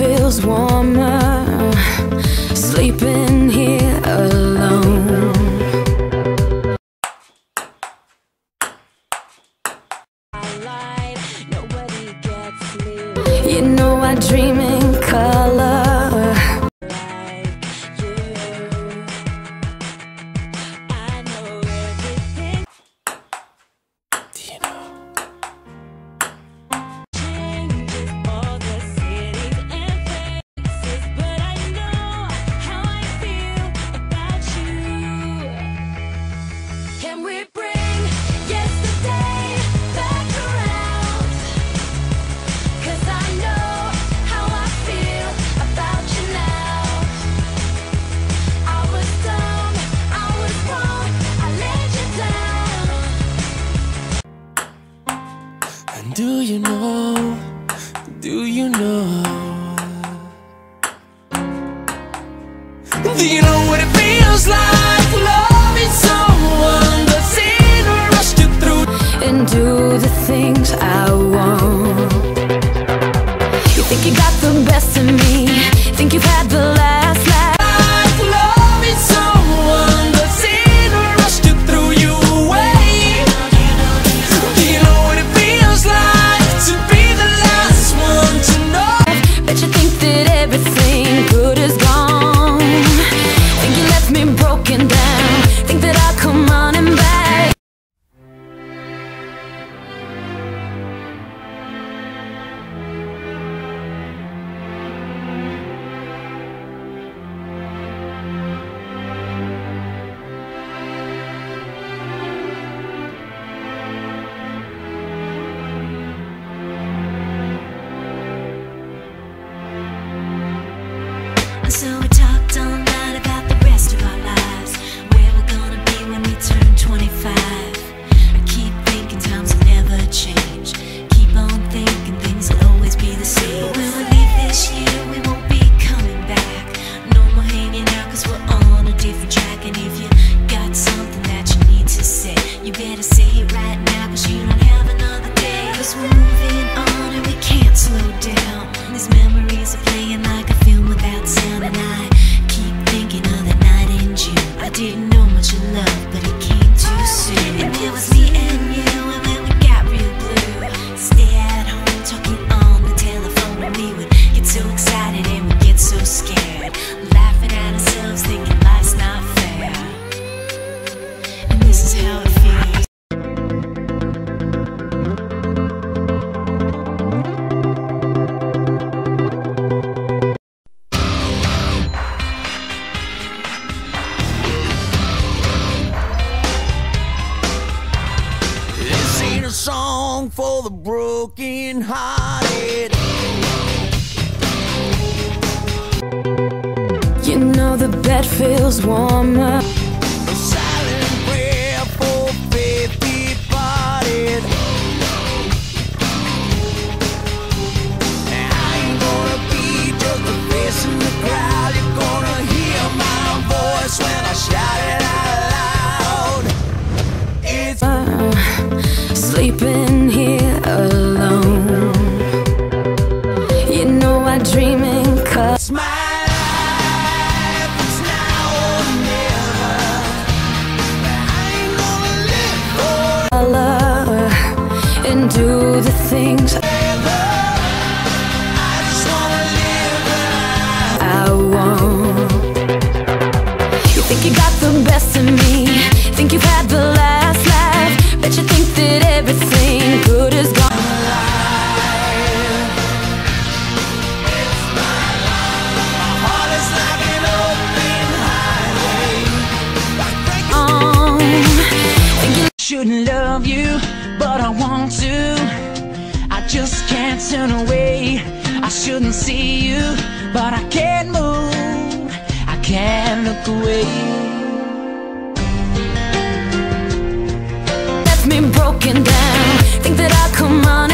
feels warmer. Sleeping you know what it feels like Loving someone that's in a rush to And do the things I want. You think you got the best for the broken hearted. You know the bed feels warmer. just can't turn away. I shouldn't see you But I can't move. I can't look away. Left me broken down. Think that I'll come on